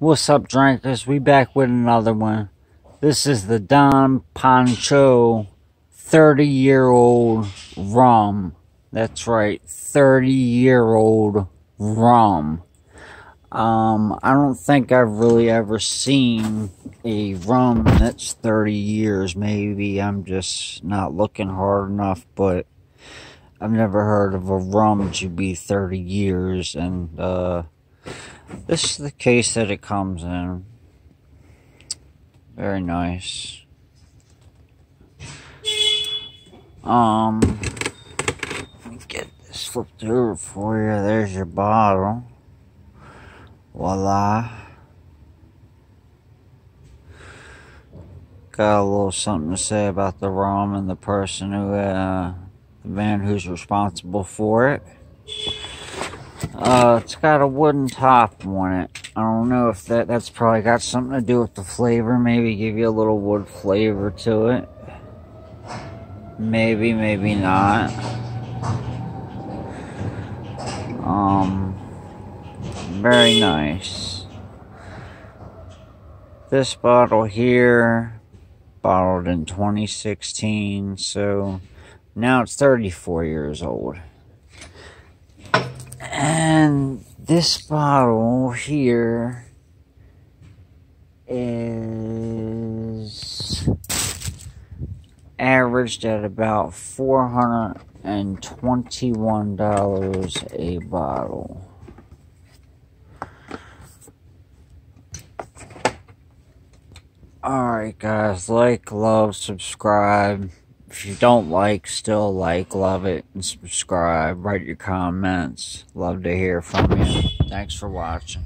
What's up, drinkers? We back with another one. This is the Don Pancho 30 year old rum. That's right, 30 year old rum. Um, I don't think I've really ever seen a rum that's 30 years. Maybe I'm just not looking hard enough, but I've never heard of a rum to be 30 years. And, uh, this is the case that it comes in. Very nice. Um, let me get this flipped over for you. There's your bottle. Voila. Got a little something to say about the rum and the person who, uh, the man who's responsible for it. Uh, it's got a wooden top on it. I don't know if that, that's probably got something to do with the flavor. Maybe give you a little wood flavor to it. Maybe, maybe not. Um, very nice. This bottle here, bottled in 2016, so now it's 34 years old. And this bottle here is averaged at about $421 a bottle. Alright guys, like, love, subscribe. If you don't like, still like, love it, and subscribe. Write your comments. Love to hear from you. Thanks for watching.